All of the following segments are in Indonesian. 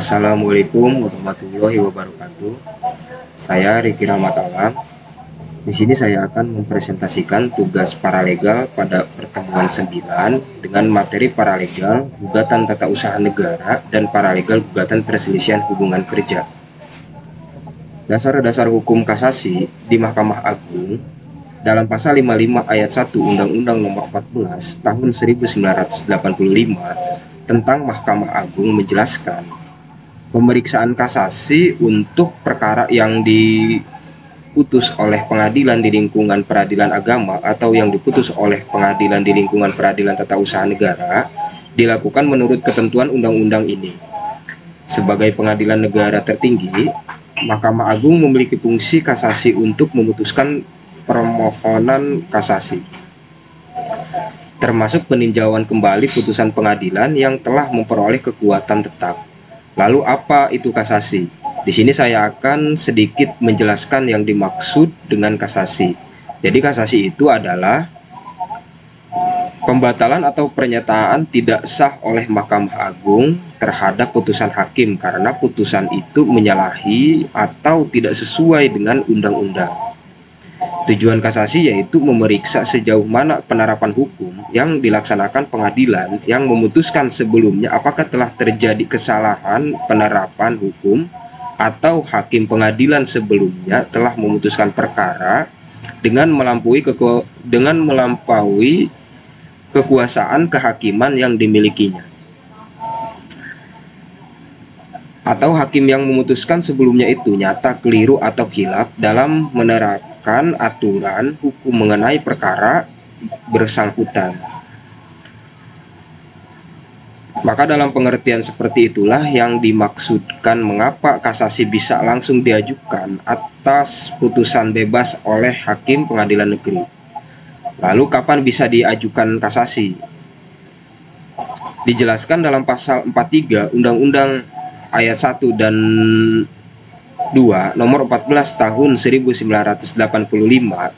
Assalamualaikum warahmatullahi wabarakatuh. Saya Riki Rahmatalam. Di sini saya akan mempresentasikan tugas paralegal pada pertemuan 9 dengan materi paralegal gugatan tata usaha negara dan paralegal gugatan perselisihan hubungan kerja. Dasar-dasar hukum kasasi di Mahkamah Agung dalam pasal 55 ayat 1 Undang-Undang Nomor 14 Tahun 1985 tentang Mahkamah Agung menjelaskan pemeriksaan kasasi untuk perkara yang diputus oleh pengadilan di lingkungan peradilan agama atau yang diputus oleh pengadilan di lingkungan peradilan tata usaha negara dilakukan menurut ketentuan undang-undang ini. Sebagai pengadilan negara tertinggi, Mahkamah Agung memiliki fungsi kasasi untuk memutuskan permohonan kasasi termasuk peninjauan kembali putusan pengadilan yang telah memperoleh kekuatan tetap. Lalu apa itu kasasi? Di sini saya akan sedikit menjelaskan yang dimaksud dengan kasasi. Jadi kasasi itu adalah pembatalan atau pernyataan tidak sah oleh Mahkamah Agung terhadap putusan hakim karena putusan itu menyalahi atau tidak sesuai dengan undang-undang. Tujuan kasasi yaitu memeriksa sejauh mana penerapan hukum yang dilaksanakan pengadilan yang memutuskan sebelumnya apakah telah terjadi kesalahan penerapan hukum atau hakim pengadilan sebelumnya telah memutuskan perkara dengan melampaui keku dengan melampaui kekuasaan kehakiman yang dimilikinya. Atau hakim yang memutuskan sebelumnya itu nyata keliru atau hilaf dalam menerap menerapkan aturan hukum mengenai perkara bersangkutan. Maka dalam pengertian seperti itulah yang dimaksudkan mengapa kasasi bisa langsung diajukan atas putusan bebas oleh hakim pengadilan negeri. Lalu kapan bisa diajukan kasasi? Dijelaskan dalam pasal 43 Undang-Undang ayat 1 dan 2 nomor 14 tahun 1985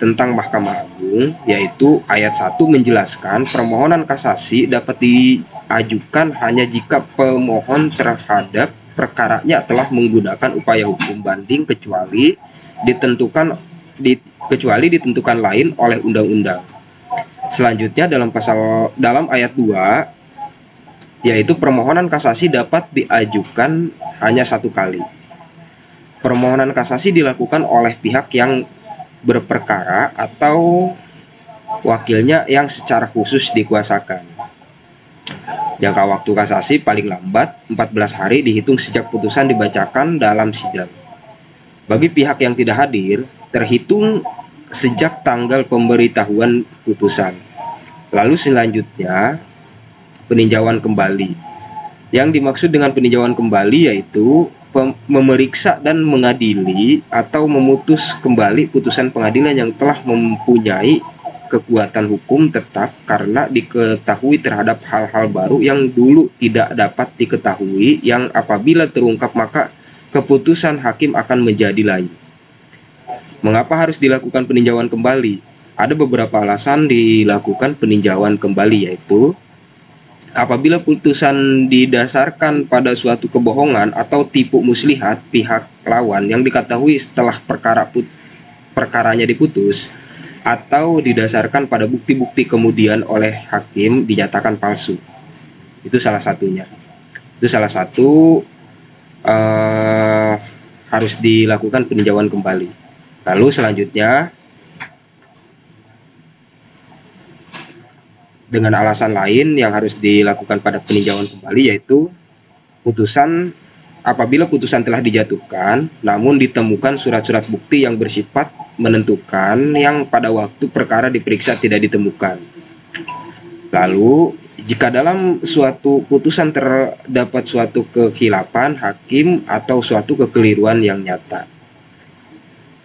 tentang Mahkamah Agung yaitu ayat 1 menjelaskan permohonan kasasi dapat diajukan hanya jika pemohon terhadap perkaranya telah menggunakan upaya hukum banding kecuali ditentukan di, kecuali ditentukan lain oleh undang-undang. Selanjutnya dalam pasal dalam ayat 2 yaitu permohonan kasasi dapat diajukan hanya satu kali permohonan kasasi dilakukan oleh pihak yang berperkara atau wakilnya yang secara khusus dikuasakan. Jangka waktu kasasi paling lambat 14 hari dihitung sejak putusan dibacakan dalam sidang. Bagi pihak yang tidak hadir, terhitung sejak tanggal pemberitahuan putusan. Lalu selanjutnya peninjauan kembali. Yang dimaksud dengan peninjauan kembali yaitu memeriksa dan mengadili atau memutus kembali putusan pengadilan yang telah mempunyai kekuatan hukum tetap karena diketahui terhadap hal-hal baru yang dulu tidak dapat diketahui yang apabila terungkap maka keputusan hakim akan menjadi lain. Mengapa harus dilakukan peninjauan kembali? Ada beberapa alasan dilakukan peninjauan kembali yaitu apabila putusan didasarkan pada suatu kebohongan atau tipu muslihat pihak lawan yang diketahui setelah perkara put perkaranya diputus atau didasarkan pada bukti-bukti kemudian oleh hakim dinyatakan palsu. Itu salah satunya. Itu salah satu uh, harus dilakukan peninjauan kembali. Lalu selanjutnya dengan alasan lain yang harus dilakukan pada peninjauan kembali yaitu putusan apabila putusan telah dijatuhkan namun ditemukan surat-surat bukti yang bersifat menentukan yang pada waktu perkara diperiksa tidak ditemukan. Lalu jika dalam suatu putusan terdapat suatu kehilapan hakim atau suatu kekeliruan yang nyata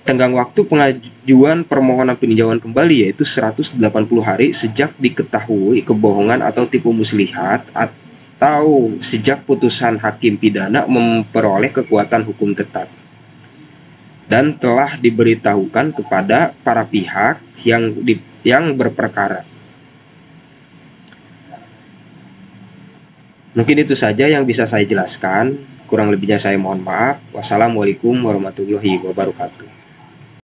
Tenggang waktu pengajuan permohonan peninjauan kembali yaitu 180 hari sejak diketahui kebohongan atau tipu muslihat atau sejak putusan hakim pidana memperoleh kekuatan hukum tetap dan telah diberitahukan kepada para pihak yang di, yang berperkara. Mungkin itu saja yang bisa saya jelaskan. Kurang lebihnya saya mohon maaf. Wassalamualaikum warahmatullahi wabarakatuh.